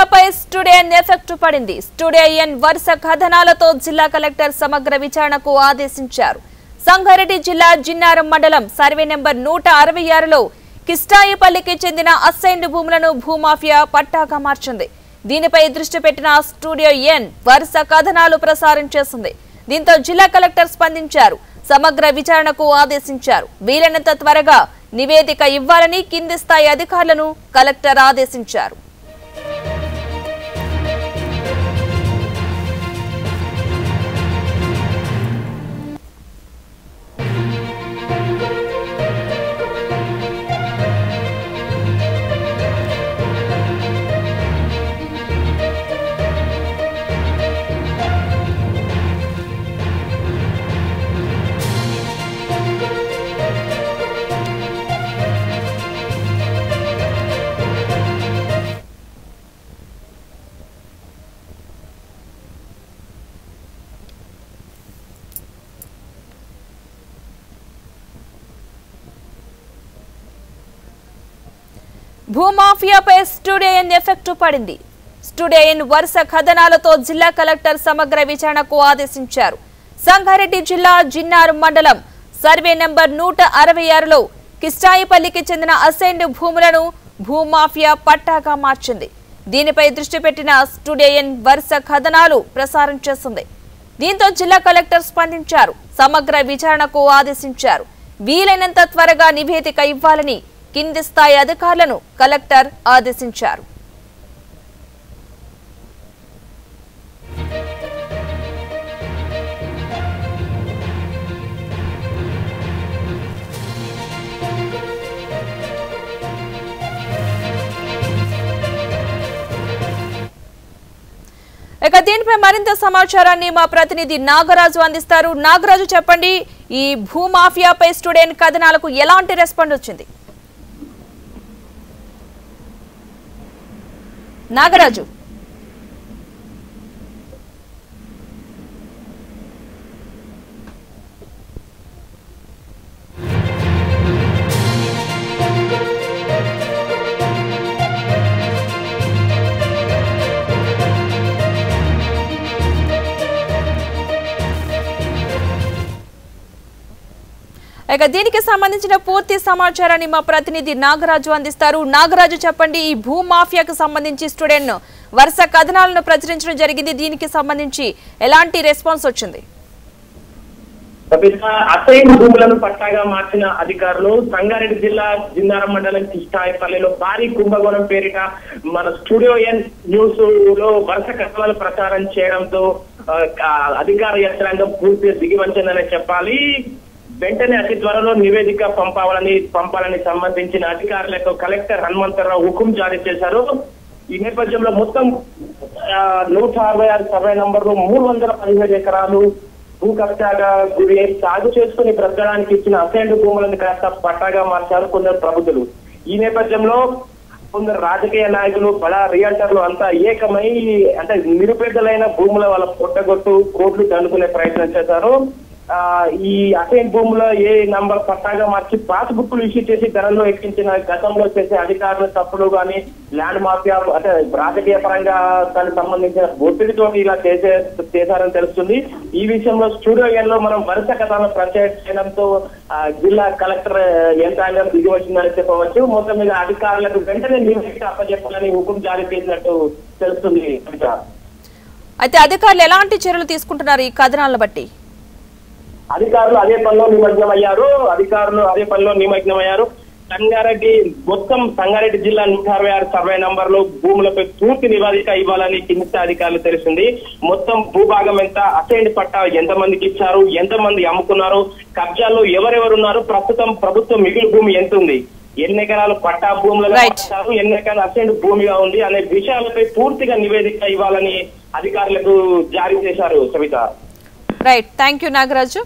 భూమాఫియాపై స్టూడియన్ effect పడింది స్టూడియన్ వరుస కథనాలతో జిల్లా కలెక్టర్ సమగ్ర విచారణకు ఆదేశించారు. సంగారెడ్డి జిల్లా జిన్నారం మండలం సర్వే నెంబర్ నూట అరవై ఆరులో కిష్టాయిపల్లికి చెందిన అసైన్డ్ భూములను భూమాఫియా పట్టాగా మార్చింది. దీనిపై దృష్టి పెట్టిన స్టూడియో ఎన్ వరుస కథనాలు ప్రసారం చేసింది దీంతో జిల్లా కలెక్టర్ స్పందించారు. సమగ్ర విచారణకు ఆదేశించారు. వీలైనంత త్వరగా నివేదిక ఇవ్వాలని కింది స్థాయి అధికారులను కలెక్టర్ ఆదేశించారు. భూమాఫియాపై స్టూడియన్ ఎఫెక్ట్ పడింది. స్టూడియన్ వరుస కథనాలతో జిల్లా కలెక్టర్ సమగ్ర విచారణకు ఆదేశించారు. సంగారెడ్డి జిల్లా జిన్నారు మండలం సర్వే నెంబర్ నూట అరవై ఆరులో కిష్టాయిపల్లికి చెందిన అసైన్డ్ భూములను భూమాఫియా పట్టాగా మార్చింది. దీనిపై దృష్టి పెట్టిన స్టూడియన్ వరుస కథనాలు ప్రసారం చేస్తుంది. దీంతో జిల్లా కలెక్టర్ స్పందించారు. సమగ్ర విచారణకు ఆదేశించారు. వీలైనంత త్వరగా నివేదిక ఇవ్వాలని కింది స్థాయి అధికారులను కలెక్టర్ ఆదేశించారు. ఇక దీనిపై మరింత సమాచారాన్ని మా ప్రతినిధి నాగరాజు అందిస్తారు. నాగరాజు చెప్పండి ఈ భూమాఫియాపై స్టూడెంట్ కథనాలకు ఎలాంటి రెస్పాండ్ వచ్చింది? నాగరాజు. ఇక దీనికి సంబంధించిన పూర్తి సమాచారాన్ని మా ప్రతినిధి నాగరాజు అందిస్తారు. నాగరాజు చెప్పండి ఈ భూ మాఫియాకు సంబంధించి స్టూడెంట్ వరుస కథనాలను ప్రచురించడం జరిగింది. దీనికి సంబంధించి ఎలాంటి రెస్పాన్స్ వచ్చింది? అసైన్ భూములను పట్టాగా మార్చిన అధికారులు సంగారెడ్డి జిల్లా జిన్నారం మండలం కిష్టాయపల్లిలో భారీ కుంభకోణం పేరిట మన స్టూడియో ఎన్ న్యూస్లో వరుస కథనాలు ప్రచారం చేయడంతో అధికార యంత్రాంగం పూర్తిగా దిగివంచిందనే చెప్పాలి. వెంటనే అతి త్వరలో నివేదిక పంపాలని పంపాలని సంబంధించిన అధికారులకు కలెక్టర్ హనుమంతరావు హుకుం జారీ చేశారు. ఈ నేపథ్యంలో మొత్తం నూట అరవై ఆరు సర్వే నంబర్లు మూడు వందల పదిహేడు ఎకరాలు భూ కబ్జాగా గురి సాగు చేసుకుని బ్రతకడానికి ఇచ్చిన అసైన్డ్ భూములను కాస్త పట్టాగా మార్చారు కొందరు ప్రభుత్వలు. ఈ నేపథ్యంలో కొందరు రాజకీయ నాయకులు బడా రియల్టర్లు అంతా ఏకమై అంటే నిరుపేదలైన భూముల వాళ్ళ పొట్టగొట్టు కోట్లు దండుకునే ప్రయత్నం చేశారు. ఈ అసైన్ భూమిలో ఏ నంబర్ పట్టాగా మార్చి పాస్ బుక్లు ఇష్యూ చేసి ధరల్లో ఎక్కించిన గతంలో చేసే అధికారుల తప్పులు కానీ ల్యాండ్ మాఫియా అంటే రాజకీయ పరంగా దానికి సంబంధించిన ఒత్తిడితో ఇలా చేసే చేశారని తెలుస్తుంది. ఈ విషయంలో స్టూడియో లో మనం వరుస కథలను ప్రచారం చేయడంతో జిల్లా కలెక్టర్ యంత్రాంగం దిగి వచ్చిందని చెప్పవచ్చు. మొత్తం మీద అధికారులకు వెంటనే నివేదిక అప్పచెప్పాలని హుకుం జారీ చేసినట్టు తెలుస్తుంది. అయితే అధికారులు ఎలాంటి చర్యలు తీసుకుంటున్నారు ఈ కథనాలను బట్టి? అధికారులు అదే పనిలో నిమగ్నం అయ్యారు అధికారులు అదే పనిలో నిమగ్నం అయ్యారు సంగారెడ్డి మొత్తం సంగారెడ్డి జిల్లా నూట అరవై ఆరు సర్వే నంబర్లు భూములపై పూర్తి నివేదిక ఇవ్వాలని కింది అధికారులు తెలిసింది. మొత్తం భూభాగం ఎంత అసైన్డ్ పట్టా ఎంత మందికి ఇచ్చారు ఎంత మంది అమ్ముకున్నారు కబ్జాల్లో ఎవరెవరు ఉన్నారు ప్రస్తుతం ప్రభుత్వం మిగిలి భూమి ఎంత ఉంది? ఎన్ని ఎకరాలు పట్టా భూములుగా. మార్చారు ఎన్ని ఎకరాలు అసైన్డ్ భూమిగా ఉంది అనే విషయాలపై పూర్తిగా నివేదిక ఇవ్వాలని అధికారులకు జారీ చేశారు Savitha right thank you Nagaraju.